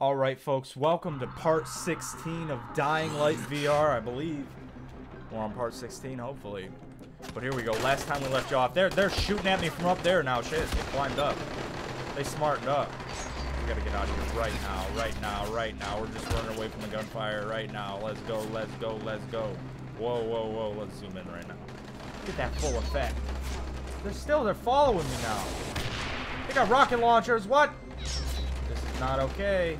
Alright, folks, welcome to part 16 of Dying Light VR, I believe. We're on part 16, hopefully. But here we go. Last time we left you off. They're, they're shooting at me from up there now. Shit, they climbed up. They smartened up. We gotta get out of here right now, right now, right now. We're just running away from the gunfire right now. Let's go, let's go, let's go. Whoa, whoa, whoa. Let's zoom in right now. Get that full effect. They're still, they're following me now. They got rocket launchers. What? Not okay.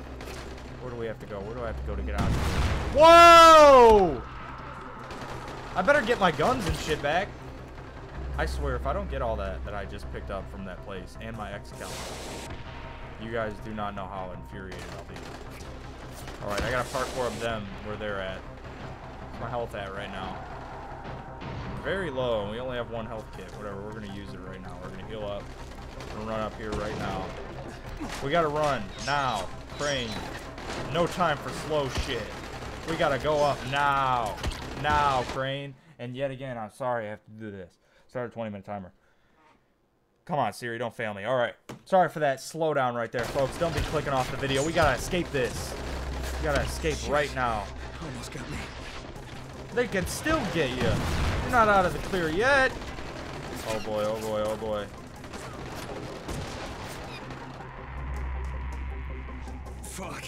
Where do we have to go? Where do I have to go to get out of here? Whoa! I better get my guns and shit back. I swear, if I don't get all that that I just picked up from that place and my Excalibur, you guys do not know how infuriated I'll be. Alright, I gotta parkour up them where they're at. Where's my health at right now? Very low, and we only have one health kit. Whatever, we're gonna use it right now. We're gonna heal up. We're gonna run up here right now. We gotta run now. Crane. No time for slow shit. We gotta go up now. Now, Crane. And yet again, I'm sorry I have to do this. Start a 20 minute timer. Come on, Siri, don't fail me. All right. Sorry for that slowdown right there, folks. Don't be clicking off the video. We gotta escape this. We gotta escape Shit. right now. Almost got me. They can still get you. You're not out of the clear yet. Oh boy, oh boy, oh boy. Fuck.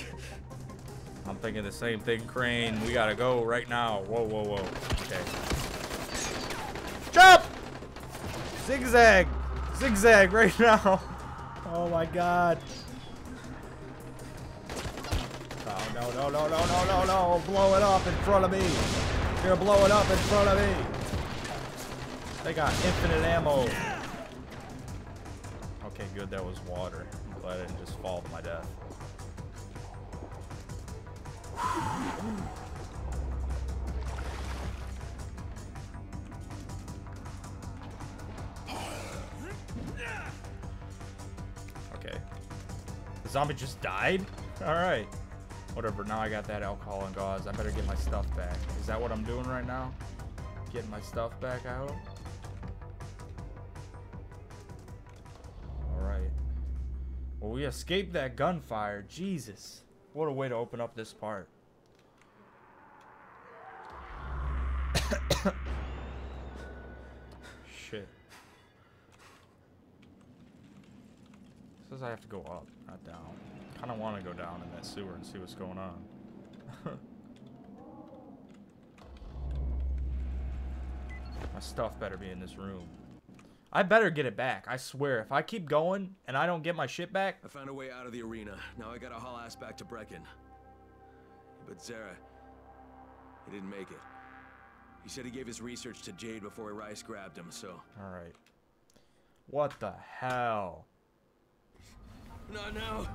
I'm thinking the same thing, Crane. We gotta go right now. Whoa, whoa, whoa. Okay. Jump! Zigzag! Zigzag right now. Oh my god. Oh, no, no, no, no, no, no, no. Blow it up in front of me. You're gonna blow it up in front of me. They got infinite ammo. Okay, good. That was water. I'm glad I didn't just fall to my death. Okay. The zombie just died? Alright. Whatever, now I got that alcohol and gauze. I better get my stuff back. Is that what I'm doing right now? Getting my stuff back out? Alright. Well, we escaped that gunfire. Jesus. What a way to open up this part. Says I have to go up, not down. Kind of want to go down in that sewer and see what's going on. My stuff better be in this room. I better get it back. I swear. If I keep going and I don't get my shit back, I found a way out of the arena. Now I gotta haul ass back to Brecken. But Zere, he didn't make it. He said he gave his research to Jade before Rais grabbed him, so. all right. What the hell? Not now.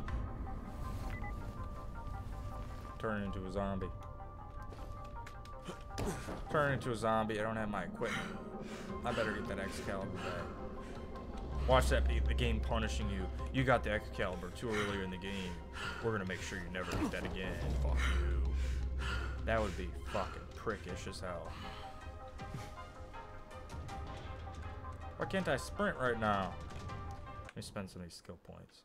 Turn into a zombie. Turn into a zombie. I don't have my equipment. I better get that Excalibur back. Watch that be the game punishing you. You got the Excalibur too earlier in the game. We're gonna make sure you never get that again. Fuck you. That would be fucking prickish as hell. Why can't I sprint right now? Let me spend some of these skill points.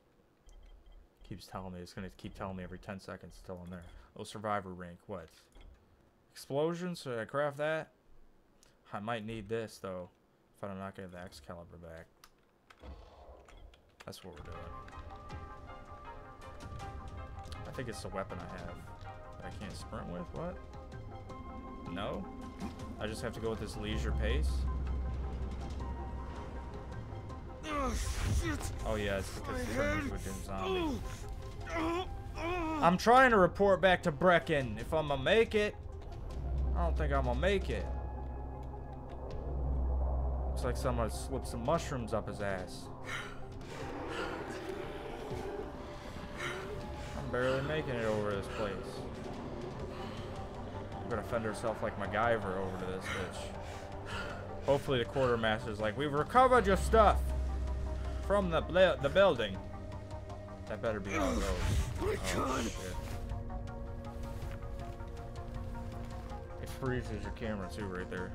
Keeps telling me. It's gonna keep telling me every 10 seconds until I'm there. Oh, survivor rank. What? Explosions? Should I craft that? I might need this though. If I'm not getting the Excalibur back. That's what we're doing. I think it's the weapon I have. That I can't sprint with. What? No? I just have to go with this leisure pace? Oh, shit. Oh yeah, it's because My it's turned head. into a dim zombie. I'm trying to report back to Brecken. If I'm gonna make it, I don't think I'm gonna make it. Looks like someone slipped some mushrooms up his ass. I'm barely making it over this place. I'm gonna fend herself like MacGyver over to this bitch. Hopefully the quartermaster's like, we've recovered your stuff from the the building. That better be goes. My Oh. It freezes your camera too right there.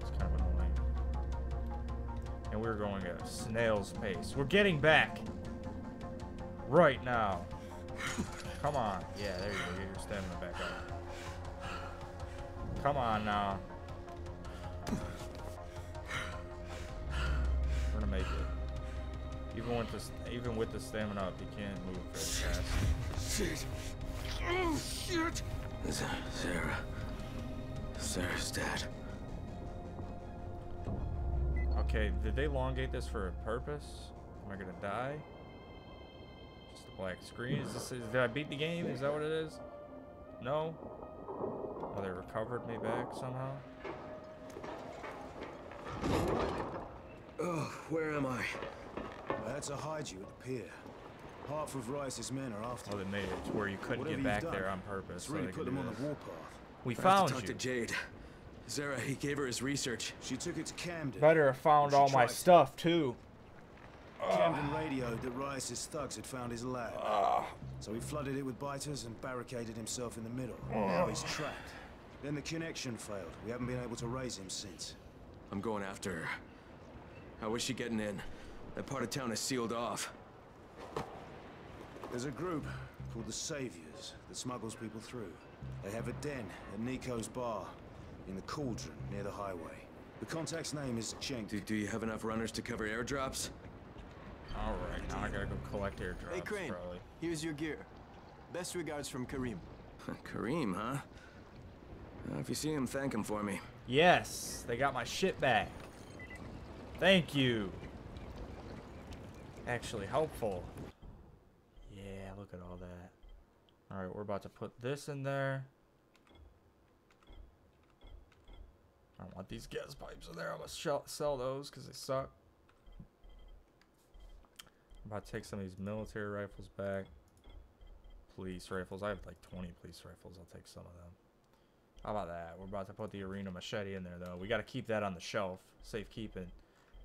It's kind of annoying. And we're going at a snail's pace. We're getting back. Right now. Come on. Yeah, there you go. Get your stamina back up. Come on now. Even with this, even with the stamina up, you can't move very fast. Shit. Oh, shit. Sarah. Sarah's dead. Okay, did they elongate this for a purpose? Am I gonna die? Just a black screen? Is this, is, did I beat the game? Is that what it is? No? Oh, they recovered me back somehow? Oh, where am I? I had to hide you at the pier. Half of Rais's men are after Oh, you. they made it to where you couldn't Whatever get back done, there on purpose. It's so really they put could them on the warpath. We I have found to talk you. to Jade. Zere, he gave her his research. She took it to Camden. Better have found all my to. stuff too. Camden radioed that Rais's thugs had found his lab. So he flooded it with biters and barricaded himself in the middle. Now he's trapped. Then the connection failed. We haven't been able to raise him since. I'm going after her. How is she getting in? That part of town is sealed off. There's a group called the Saviors that smuggles people through. They have a den at Nico's bar in the Cauldron near the highway. The contact's name is Cenk. Do, do you have enough runners to cover airdrops? Alright, now I gotta go collect airdrops Hey, Crane. probably. Here's your gear. Best regards from Kareem. Kareem, huh? Uh, if you see him, thank him for me. Yes, they got my shit back. Thank you. Actually helpful. Yeah, look at all that. Alright, we're about to put this in there. I don't want these gas pipes in there. I'm gonna sell those because they suck. I'm about to take some of these military rifles back. Police rifles. I have like 20 police rifles. I'll take some of them. How about that? We're about to put the arena machete in there though. We got to keep that on the shelf, safekeeping.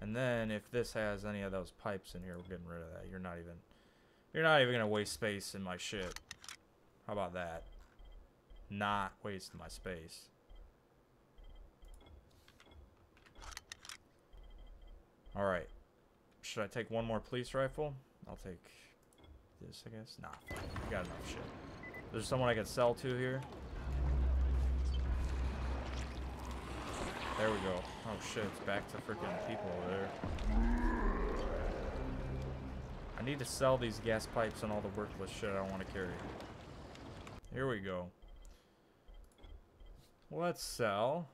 And then if this has any of those pipes in here, we're getting rid of that. You're not even, you're not even gonna waste space in my ship. How about that? Not wasting my space. All right. Should I take one more police rifle? I'll take this, I guess. Nah, we got enough shit. There's someone I can sell to here. There we go. Oh shit, it's back to freaking people there. I need to sell these gas pipes and all the worthless shit I want to carry. Here we go. Let's sell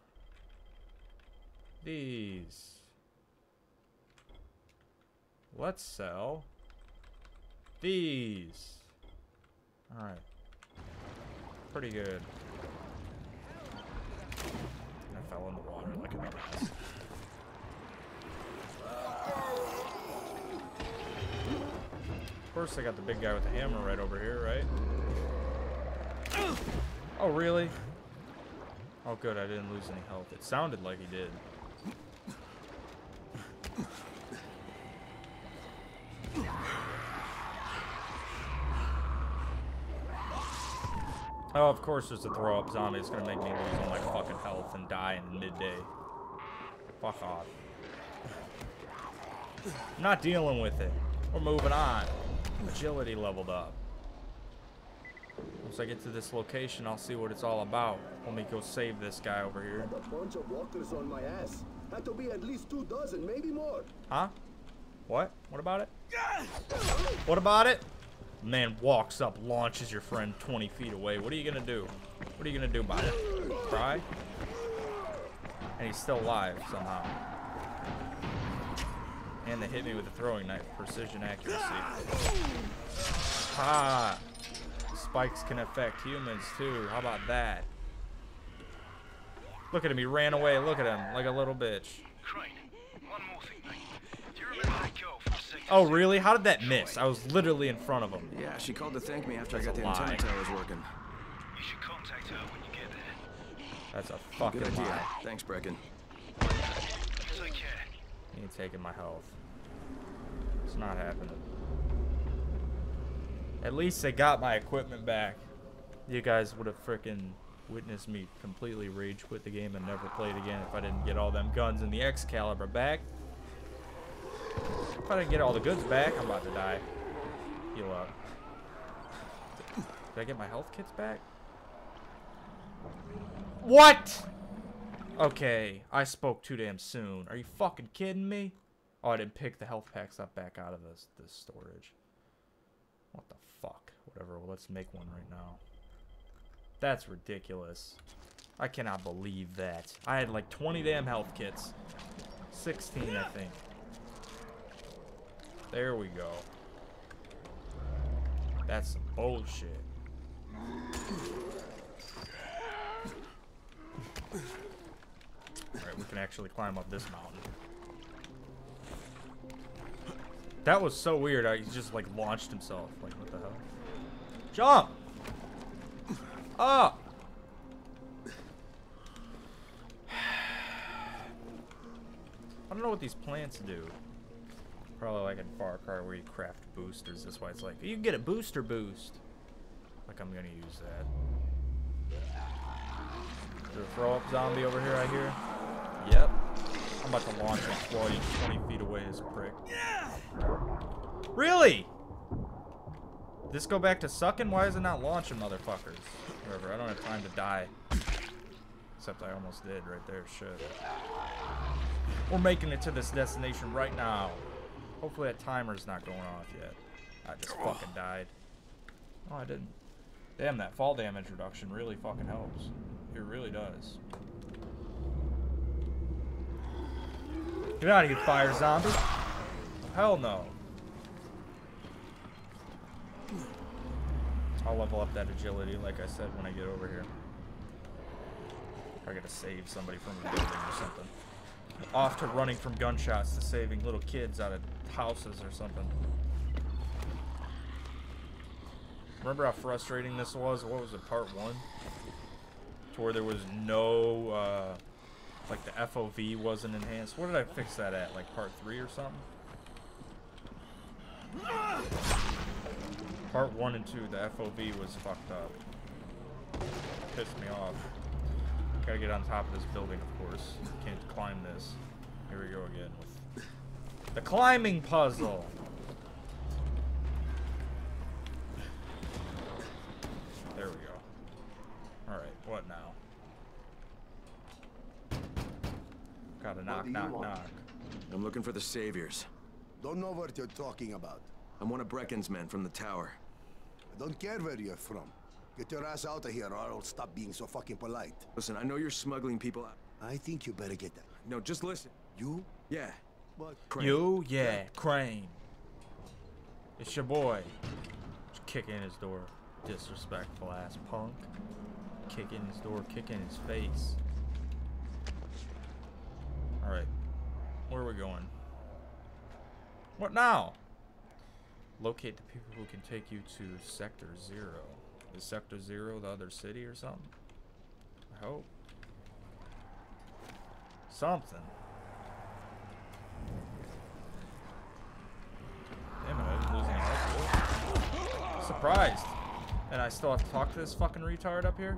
these. Let's sell these. Alright. Pretty good. Fell in the water like a dumbass. Of course I got the big guy with the hammer right over here, right? Oh, really? Oh, good, I didn't lose any health. It sounded like he did. Oh, of course there's a throw-up zombie. It's gonna make me lose all my fucking health and die in midday. Fuck off. I'm not dealing with it. We're moving on. Agility leveled up. Once I get to this location, I'll see what it's all about. Let me go save this guy over here. Had a bunch of walkers on my ass. Had to be at least two dozen, maybe more. Huh? What? What about it? What about it? Man walks up, launches your friend 20 feet away. What are you gonna do? What are you gonna do about it? Cry? And he's still alive somehow. And they hit me with a throwing knife. Precision accuracy. Ah! Spikes can affect humans too. How about that? Look at him. He ran away. Look at him. Like a little bitch. Crane, one more thing, mate. Do you remember that girl from second Oh, really? How did that miss? I was literally in front of him. Yeah, she called to thank me after That's I got the lie. antenna towers working. You should contact her when you get there. That's a fucking Good idea. lie. Thanks, Brecken. Take care. He ain't taking my health. It's not happening. At least they got my equipment back. You guys would have frickin' witnessed me completely rage quit the game and never play it again if I didn't get all them guns and the Excalibur back. If I didn't get all the goods back, I'm about to die. Heal up. Did I get my health kits back? What? Okay, I spoke too damn soon. Are you fucking kidding me? Oh, I didn't pick the health packs up back out of this this storage. What the fuck? Whatever. Well, let's make one right now. That's ridiculous. I cannot believe that. I had like 20 damn health kits. 16, I think. There we go. That's some bullshit. Alright, we can actually climb up this mountain. That was so weird. I, he just like launched himself. Like, what the hell? Jump! Up! I don't know what these plants do. Probably like in Far Cry where you craft boosters. That's why it's like, you can get a booster boost. Like I'm gonna use that. Is there a throw up zombie over here, I hear? Yep. I'm about to launch a 20, 20 feet away, this prick. Really? This go back to sucking? Why is it not launching, motherfuckers? Whatever, I don't have time to die. Except I almost did right there, shit. We're making it to this destination right now. Hopefully that timer's not going off yet. I just fucking died. Oh, I didn't. Damn, that fall damage reduction really fucking helps. It really does. Get out of here, fire zombie. Hell no. I'll level up that agility, like I said, when I get over here. I gotta save somebody from a building or something. Off to running from gunshots to saving little kids out of houses or something. Remember how frustrating this was? What was it, part one? To where there was no, uh, like the FOV wasn't enhanced. What did I fix that at? Like part three or something? Part one and two, the FOV was fucked up. Pissed me off. Gotta get on top of this building, of course. Can't climb this. Here we go again with the climbing puzzle. There we go. Alright, what now? Gotta knock, knock, want? knock. I'm looking for the saviors. Don't know what you're talking about. I'm one of Brecken's men from the tower. I don't care where you're from. Get your ass out of here or I'll stop being so fucking polite. Listen, I know you're smuggling people out. I think you better get that. No, just listen. You? Yeah. What? Crane. You? Yeah, Crane. It's your boy. Just kick in his door. Disrespectful ass punk. Kick in his door, kick in his face. Alright. Where are we going? What now? Locate the people who can take you to Sector Zero. Is Sector Zero the other city or something? I hope. Something. Damn it, I was losing health. Surprised. And I still have to talk to this fucking retard up here?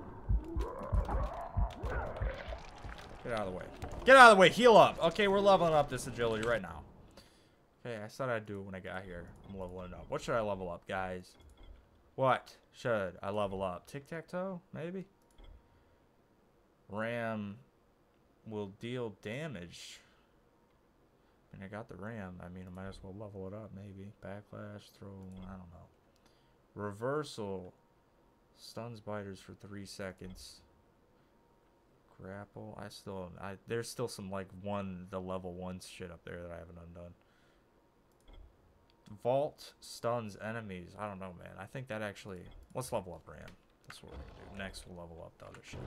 Get out of the way. Get out of the way, heal up. Okay, we're leveling up this agility right now. Okay, I said I'd do it when I got here. I'm leveling up. What should I level up, guys? What should I level up? Tic-tac-toe? Maybe? Ram will deal damage. I mean, I got the ram. I mean, I might as well level it up, maybe. Backlash, throw, I don't know. Reversal. Stuns biters for three seconds. Grapple. I still, I there's still some like one, the level one shit up there that I haven't undone. Vault stuns enemies. I don't know, man. I think that actually. Let's level up Ram. That's what we're gonna do. Next, we'll level up the other shit.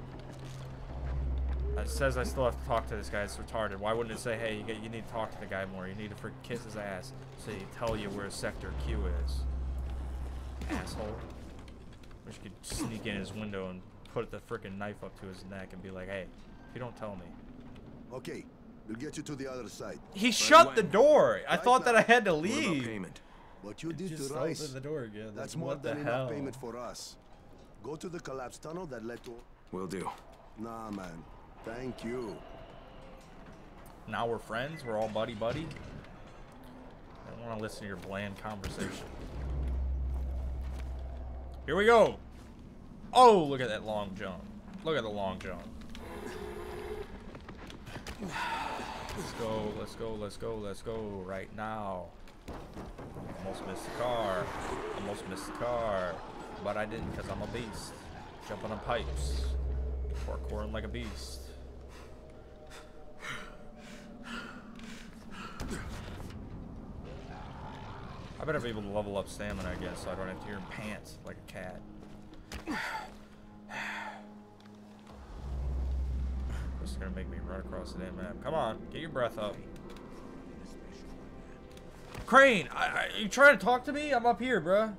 It says I still have to talk to this guy. It's retarded. Why wouldn't it say, hey, you, get, you need to talk to the guy more. You need to freaking kiss his ass so he tell you where Sector Q is. Asshole. Wish you could sneak in his window and put the freaking knife up to his neck and be like, hey, if you don't tell me. Okay, we'll get you to the other side. He shut when? the door. I Right thought that. I had to leave. payment? What you did Just to Rais, opened the door again. that's Like, more than enough hell? payment for us. Go to the collapsed tunnel that led to... Will do. Nah, man. Thank you. Now we're friends. We're all buddy buddy. I don't want to listen to your bland conversation. Here we go. Oh, look at that long jump. Look at the long jump. Let's go, let's go, let's go, let's go right now. Almost missed the car. Almost missed the car. But I didn't because I'm a beast. Jumping on pipes. Parkouring like a beast. I better be able to level up stamina, I guess, so I don't have to hear him pants like a cat. Gonna make me run across the damn map. Come on, get your breath up. Crane, I, I, you trying to talk to me? I'm up here, bruh.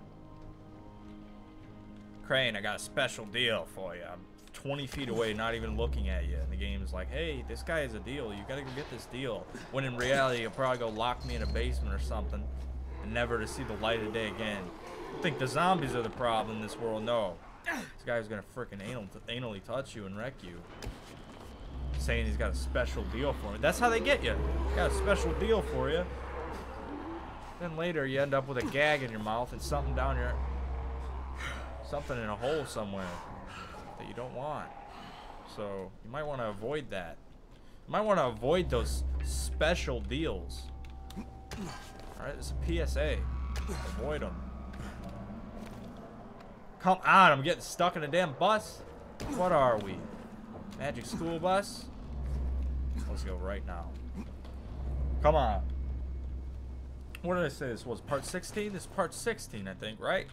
Crane, I got a special deal for you. I'm 20 feet away, not even looking at you. And the game's like, hey, this guy has a deal. You gotta go get this deal. When in reality, you'll probably go lock me in a basement or something and never to see the light of day again. You think the zombies are the problem in this world? No. This guy's gonna freaking anal anally touch you and wreck you. Saying he's got a special deal for me. That's how they get you. Got a special deal for you. Then later you end up with a gag in your mouth and something down your something in a hole somewhere that you don't want. So you might want to avoid that. You might want to avoid those special deals. Alright, it's a PSA. Avoid them. Come on, I'm getting stuck in a damn bus. What are we? Magic school bus? Let's go right now. Come on. What did I say this was? Part 16? This is part 16, I think, right?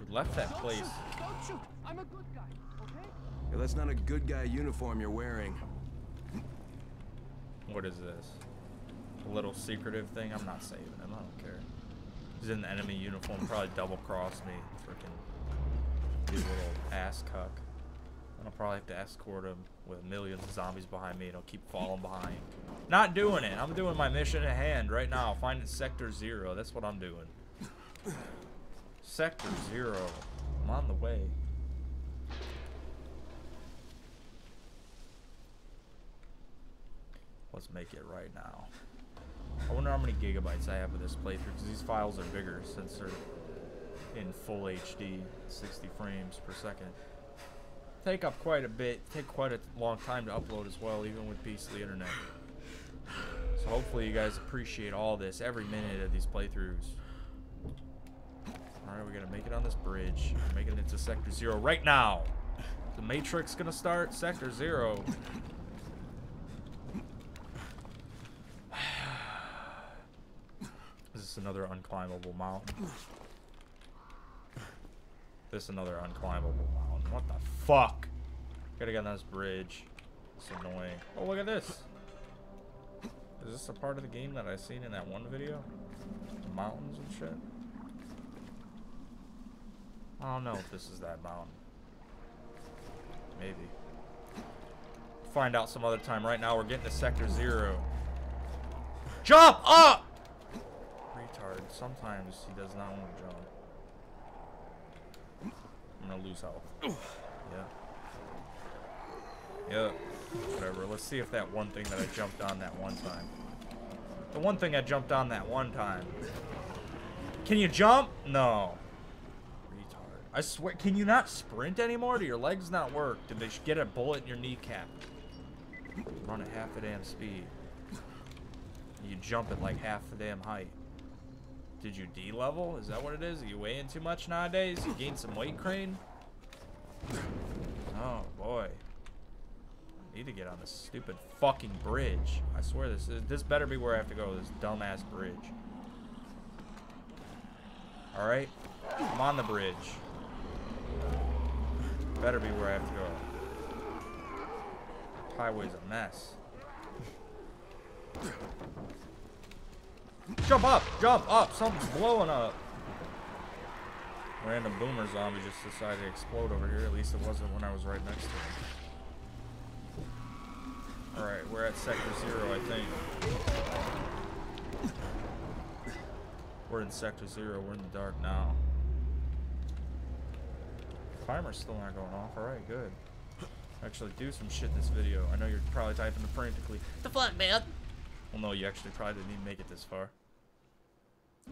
We left that place. Don't shoot. I'm a good guy, okay? Yeah, that's not a good guy uniform you're wearing. What is this? A little secretive thing? I'm not saving him. I don't care. He's in the enemy uniform. Probably double crossed me. Freaking you little ass cuck. I'll probably have to escort him with millions of zombies behind me and he'll keep falling behind. Not doing it. I'm doing my mission at hand right now. Finding Sector Zero. That's what I'm doing. Sector Zero. I'm on the way. Let's make it right now. I wonder how many gigabytes I have of this playthrough because these files are bigger since they're in full HD, 60 frames per second. Take up quite a bit, take quite a long time to upload as well, even with beastly internet. So hopefully you guys appreciate all this, every minute of these playthroughs. Alright, we gotta make it on this bridge. We're making it to Sector Zero right now. The Matrix gonna start Sector Zero. Is this another unclimbable mountain? This another unclimbable mountain. What the fuck? Gotta get on this bridge. It's annoying. Oh, look at this. Is this a part of the game that I seen in that one video? The mountains and shit? I don't know if this is that mountain. Maybe. Find out some other time. Right now, we're getting to Sector Zero. Jump up! Retard. Sometimes he does not want to jump. I'm gonna lose health. Yeah. Yeah. Whatever. Let's see if that one thing that I jumped on that one time. The one thing I jumped on that one time. Can you jump? No. Retard. I swear. Can you not sprint anymore? Do your legs not work? Did they get a bullet in your kneecap? Run at half the damn speed. You jump at like half the damn height. Did you D-level? Is that what it is? Are you weighing too much nowadays? You gained some weight, Crane? Oh, boy. I need to get on this stupid fucking bridge. I swear this is, this better be where I have to go, this dumbass bridge. Alright? I'm on the bridge. Better be where I have to go. Highway's a mess. Jump up! Jump up! Something's blowing up! Random boomer zombie just decided to explode over here. At least it wasn't when I was right next to him. Alright, we're at Sector Zero, I think. We're in Sector Zero. We're in the dark now. Timer's still not going off. Alright, good. Actually, do some shit in this video. I know you're probably typing frantically. The fuck, man? Well, no, you actually probably didn't even make it this far.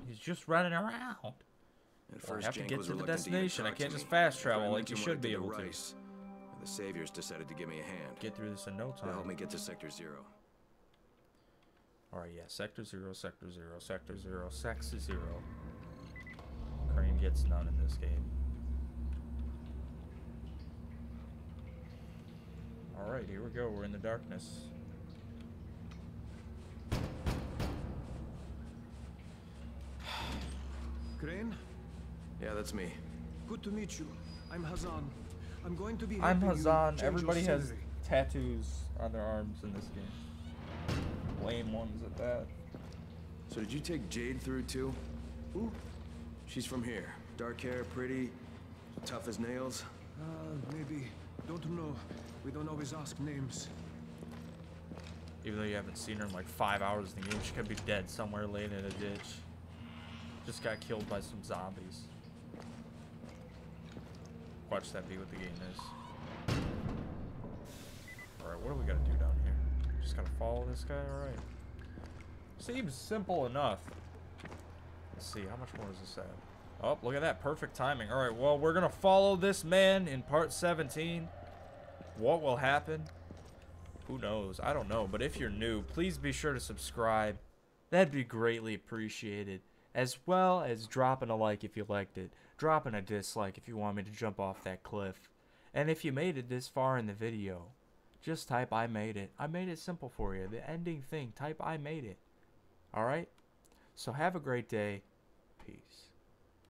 He's just running around. At Well, I first, have to get to the reluctant to destination. I can't just fast travel like you mentioned what I should be did to able to. Rais, The Saviors decided to give me a hand. Get through this in no to help me get to Sector Zero. Alright, yeah. Sector 0, Sector 0, Sector 0, Sector 0. Crane gets none in this game. Alright, here we go. We're in the darkness. Crane, Yeah, that's me. good to meet you. I'm Hazan. I'm going to be I'm Hazan. Everybody has tattoos on their arms in this game. Lame ones at that. So did you take Jade through too? Who? She's from here. Dark hair, pretty, tough as nails. Uh, maybe. Don't know. We don't always ask names. Even though you haven't seen her in like five hours in the game, she could be dead somewhere laying in a ditch. Just got killed by some zombies. Watch that be what the game is. Alright, what do we gotta do down here? Just gotta follow this guy, alright. Seems simple enough. Let's see, how much more does this have? Oh, look at that, perfect timing. Alright, well, we're gonna follow this man in part 17. What will happen? Who knows? I don't know. But if you're new, please be sure to subscribe. That'd be greatly appreciated. As well as dropping a like if you liked it. Dropping a dislike if you want me to jump off that cliff. And if you made it this far in the video, just type I made it. I made it simple for you. The ending thing, type I made it. Alright? So have a great day. Peace.